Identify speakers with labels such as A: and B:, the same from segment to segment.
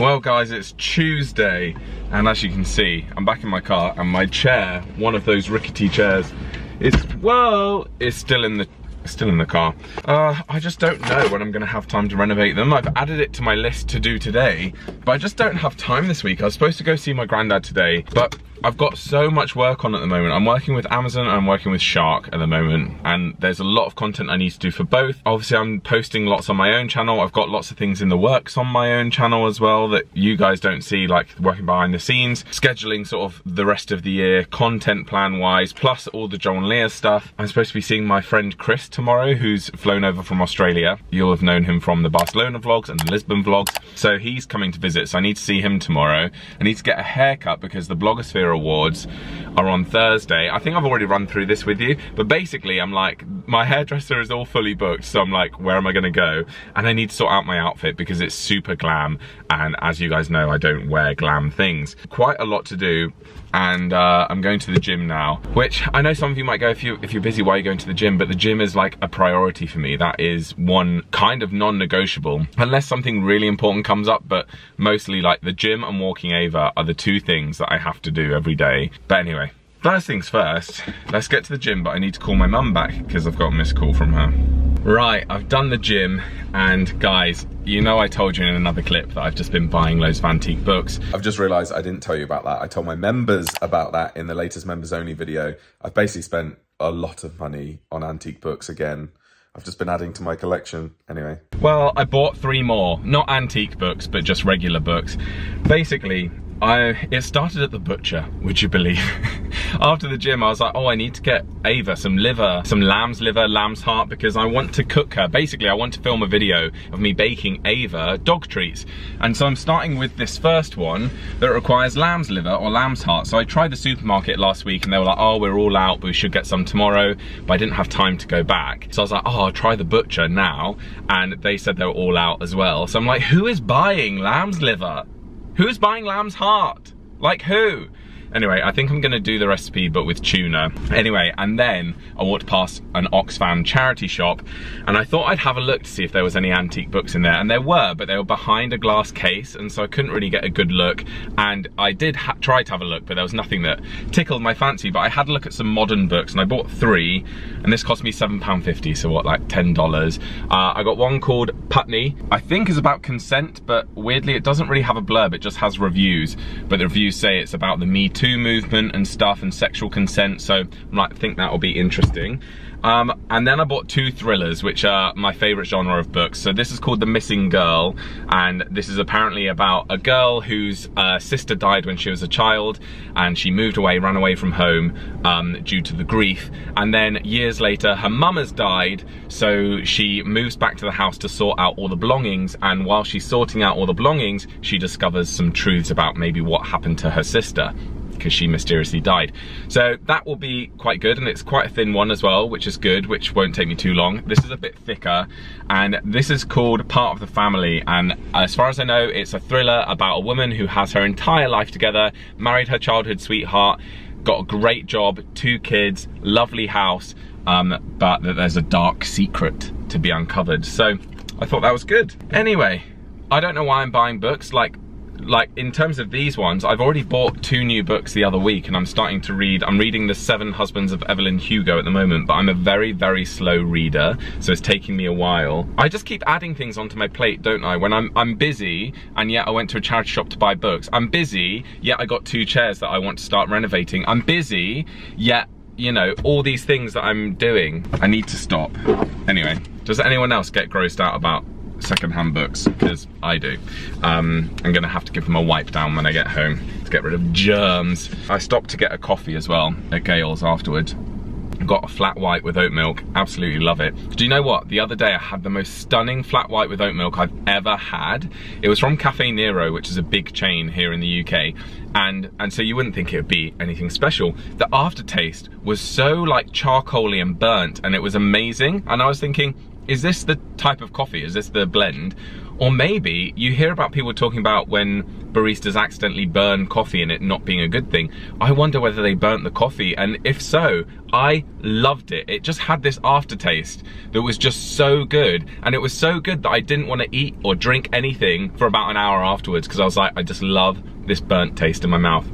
A: Well guys, it's Tuesday and as you can see, I'm back in my car and my chair, one of those rickety chairs, is, well, is still in the still in the car. Uh, I just don't know when I'm gonna have time to renovate them. I've added it to my list to do today, but I just don't have time this week. I was supposed to go see my granddad today, but I've got so much work on at the moment. I'm working with Amazon and I'm working with Shark at the moment and there's a lot of content I need to do for both. Obviously I'm posting lots on my own channel. I've got lots of things in the works on my own channel as well that you guys don't see like working behind the scenes, scheduling sort of the rest of the year content plan wise, plus all the John Leah stuff. I'm supposed to be seeing my friend Chris tomorrow who's flown over from Australia. You'll have known him from the Barcelona vlogs and the Lisbon vlogs. So he's coming to visit so I need to see him tomorrow. I need to get a haircut because the blogosphere Awards are on Thursday. I think I've already run through this with you, but basically I'm like, my hairdresser is all fully booked, so I'm like, where am I gonna go? And I need to sort out my outfit because it's super glam, and as you guys know, I don't wear glam things. Quite a lot to do, and uh, I'm going to the gym now, which I know some of you might go, if, you, if you're busy, why are you going to the gym? But the gym is like a priority for me. That is one kind of non-negotiable, unless something really important comes up, but mostly like the gym and walking Ava are the two things that I have to do every day. But anyway, first things first, let's get to the gym, but I need to call my mum back because I've got a missed call from her. Right, I've done the gym and guys, you know I told you in another clip that I've just been buying loads of antique books.
B: I've just realised I didn't tell you about that. I told my members about that in the latest members only video. I've basically spent a lot of money on antique books again. I've just been adding to my collection anyway.
A: Well, I bought three more, not antique books, but just regular books. Basically, I it started at the butcher, would you believe? After the gym, I was like, oh, I need to get Ava some liver, some lamb's liver, lamb's heart, because I want to cook her. Basically, I want to film a video of me baking Ava dog treats. And so I'm starting with this first one that requires lamb's liver or lamb's heart. So I tried the supermarket last week and they were like, oh, we're all out, but we should get some tomorrow. But I didn't have time to go back. So I was like, oh, I'll try the butcher now. And they said they were all out as well. So I'm like, who is buying lamb's liver? Who's buying lamb's heart? Like who? Anyway, I think I'm gonna do the recipe but with tuna. Anyway, and then I walked past an Oxfam charity shop and I thought I'd have a look to see if there was any antique books in there. And there were, but they were behind a glass case and so I couldn't really get a good look. And I did try to have a look, but there was nothing that tickled my fancy. But I had a look at some modern books and I bought three and this cost me £7.50, so what, like $10. Uh, I got one called Putney. I think is about consent, but weirdly it doesn't really have a blurb, it just has reviews. But the reviews say it's about the Me Too movement and stuff and sexual consent, so I might think that will be interesting. Um, and then I bought two thrillers, which are my favorite genre of books. So this is called The Missing Girl, and this is apparently about a girl whose uh, sister died when she was a child, and she moved away, ran away from home um, due to the grief. And then years later, her mum has died, so she moves back to the house to sort out all the belongings. And while she's sorting out all the belongings, she discovers some truths about maybe what happened to her sister because she mysteriously died. So that will be quite good and it's quite a thin one as well, which is good, which won't take me too long. This is a bit thicker and this is called Part of the Family and as far as I know, it's a thriller about a woman who has her entire life together, married her childhood sweetheart, got a great job, two kids, lovely house, um, but that there's a dark secret to be uncovered. So I thought that was good. Anyway, I don't know why I'm buying books. Like like in terms of these ones, I've already bought two new books the other week and I'm starting to read, I'm reading The Seven Husbands of Evelyn Hugo at the moment, but I'm a very, very slow reader, so it's taking me a while. I just keep adding things onto my plate, don't I? When I'm, I'm busy and yet I went to a charity shop to buy books. I'm busy, yet I got two chairs that I want to start renovating. I'm busy, yet you know, all these things that I'm doing, I need to stop. Anyway, does anyone else get grossed out about secondhand books because I do. Um, I'm gonna have to give them a wipe down when I get home to get rid of germs. I stopped to get a coffee as well at Gail's afterwards. Got a flat white with oat milk, absolutely love it. Do you know what? The other day I had the most stunning flat white with oat milk I've ever had. It was from Caffè Nero, which is a big chain here in the UK. And, and so you wouldn't think it would be anything special. The aftertaste was so like charcoaly and burnt and it was amazing. And I was thinking, is this the type of coffee? Is this the blend? Or maybe you hear about people talking about when baristas accidentally burn coffee and it not being a good thing. I wonder whether they burnt the coffee, and if so, I loved it. It just had this aftertaste that was just so good, and it was so good that I didn't want to eat or drink anything for about an hour afterwards because I was like, I just love this burnt taste in my mouth.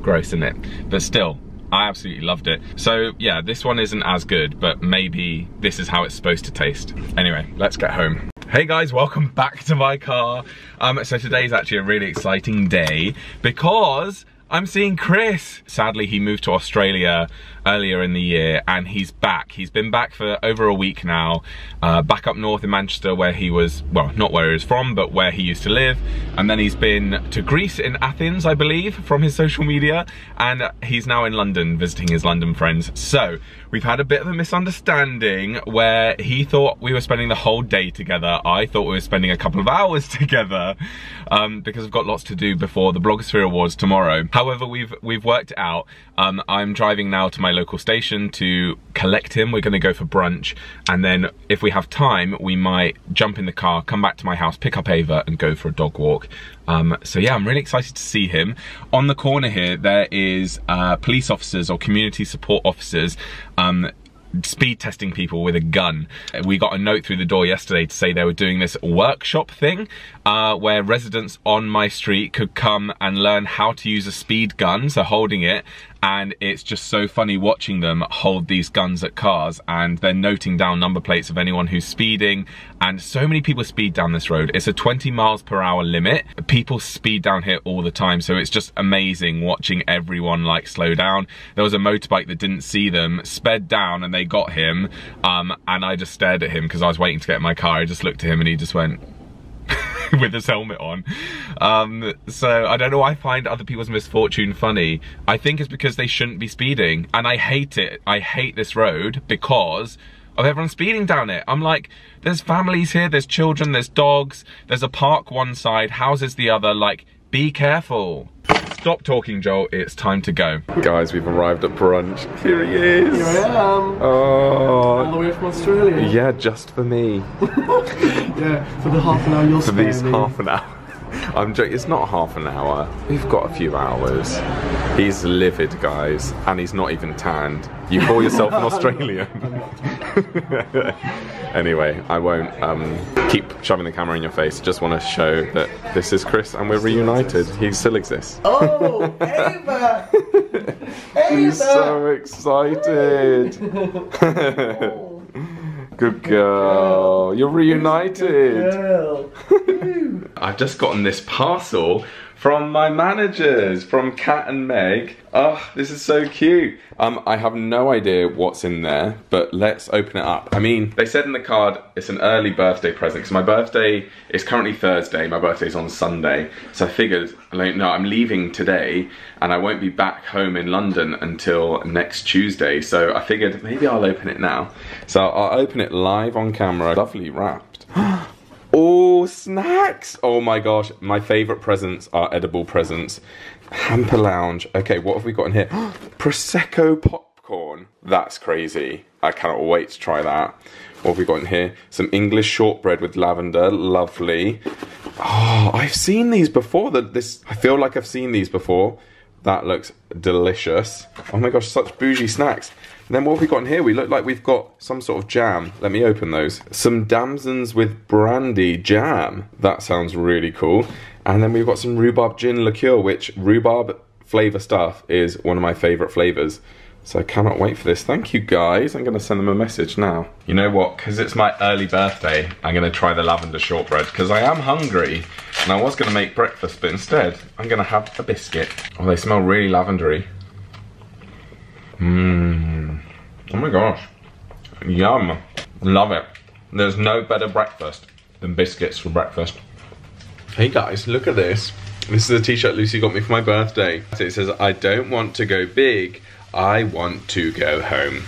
A: Gross, isn't it? But still, I absolutely loved it. So yeah, this one isn't as good, but maybe this is how it's supposed to taste. Anyway, let's get home. Hey guys, welcome back to my car. Um, so today's actually a really exciting day because I'm seeing Chris. Sadly, he moved to Australia earlier in the year and he's back. He's been back for over a week now, uh, back up north in Manchester where he was, well, not where he was from, but where he used to live. And then he's been to Greece in Athens, I believe, from his social media. And he's now in London visiting his London friends. So we've had a bit of a misunderstanding where he thought we were spending the whole day together. I thought we were spending a couple of hours together um, because I've got lots to do before the Blogosphere Awards tomorrow. However, we've we've worked out. Um, I'm driving now to my local station to collect him. We're going to go for brunch, and then if we have time, we might jump in the car, come back to my house, pick up Ava, and go for a dog walk. Um, so yeah, I'm really excited to see him. On the corner here, there is uh, police officers or community support officers um, speed testing people with a gun. We got a note through the door yesterday to say they were doing this workshop thing uh, where residents on my street could come and learn how to use a speed gun, so holding it, and it's just so funny watching them hold these guns at cars and they're noting down number plates of anyone who's speeding and so many people speed down this road. It's a 20 miles per hour limit. People speed down here all the time so it's just amazing watching everyone like slow down. There was a motorbike that didn't see them, sped down and they got him um, and I just stared at him because I was waiting to get in my car. I just looked at him and he just went with his helmet on. Um, so I don't know why I find other people's misfortune funny. I think it's because they shouldn't be speeding. And I hate it. I hate this road because of everyone speeding down it. I'm like, there's families here, there's children, there's dogs, there's a park one side, houses the other, like, be careful. Stop talking, Joel. It's time to go. Guys, we've arrived at brunch. Here he is.
C: Here I am.
A: Oh.
C: All the way from Australia.
A: Yeah, just for me.
C: yeah, for the half an hour you'll
A: For these half an hour. I'm joking, it's not half an hour. We've got a few hours. He's livid, guys, and he's not even tanned. You call yourself an Australian? Anyway, I won't um, keep shoving the camera in your face. Just want to show that this is Chris and we're reunited. He still exists.
C: Oh, Ava! Ava!
A: He's so excited. Good girl. You're reunited.
C: Girl.
A: I've just gotten this parcel from my managers, from Kat and Meg. Oh, this is so cute. Um, I have no idea what's in there, but let's open it up. I mean, they said in the card it's an early birthday present, because my birthday is currently Thursday, my birthday's on Sunday, so I figured, like, no, I'm leaving today, and I won't be back home in London until next Tuesday, so I figured maybe I'll open it now. So I'll open it live on camera, lovely wrapped. Oh, snacks! Oh my gosh, my favourite presents are edible presents. Hamper Lounge. Okay, what have we got in here? Prosecco popcorn. That's crazy. I cannot wait to try that. What have we got in here? Some English shortbread with lavender. Lovely. Oh, I've seen these before. That this, I feel like I've seen these before. That looks delicious. Oh my gosh, such bougie snacks. And then what have we got in here? We look like we've got some sort of jam. Let me open those. Some damsons with brandy jam. That sounds really cool. And then we've got some rhubarb gin liqueur, which rhubarb flavour stuff is one of my favourite flavours. So I cannot wait for this. Thank you guys. I'm going to send them a message now. You know what? Because it's my early birthday, I'm going to try the lavender shortbread because I am hungry and I was going to make breakfast, but instead I'm going to have a biscuit. Oh, they smell really lavendery. Mmm. Oh my gosh. Yum. Love it. There's no better breakfast than biscuits for breakfast. Hey guys, look at this. This is a t-shirt Lucy got me for my birthday. It says, I don't want to go big, I want to go home.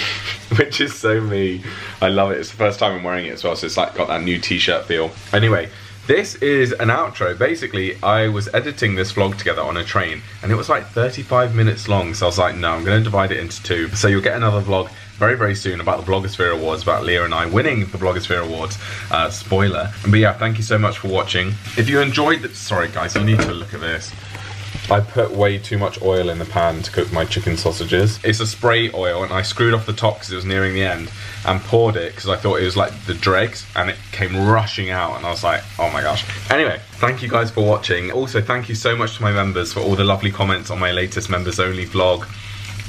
A: Which is so me. I love it. It's the first time I'm wearing it as well, so it's like got that new t-shirt feel. Anyway, This is an outro. Basically, I was editing this vlog together on a train and it was like 35 minutes long. So I was like, no, I'm going to divide it into two. So you'll get another vlog very, very soon about the Blogosphere Awards, about Leah and I winning the Blogosphere Awards. Uh, spoiler. But yeah, thank you so much for watching. If you enjoyed the, sorry guys, you need to look at this. I put way too much oil in the pan to cook my chicken sausages. It's a spray oil and I screwed off the top because it was nearing the end and poured it because I thought it was like the dregs and it came rushing out and I was like, oh my gosh. Anyway, thank you guys for watching. Also, thank you so much to my members for all the lovely comments on my latest members only vlog.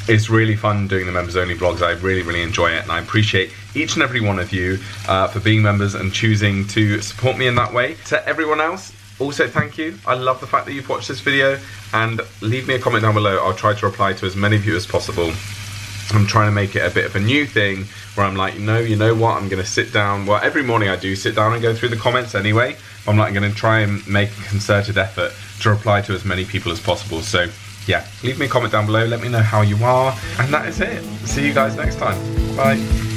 A: It's really fun doing the members only vlogs. I really, really enjoy it and I appreciate each and every one of you uh, for being members and choosing to support me in that way. To everyone else, also thank you. I love the fact that you've watched this video and leave me a comment down below. I'll try to reply to as many of you as possible. I'm trying to make it a bit of a new thing where I'm like, no, you know what? I'm going to sit down. Well, every morning I do sit down and go through the comments anyway. I'm like going to try and make a concerted effort to reply to as many people as possible. So, yeah, leave me a comment down below. Let me know how you are. And that is it. See you guys next time. Bye.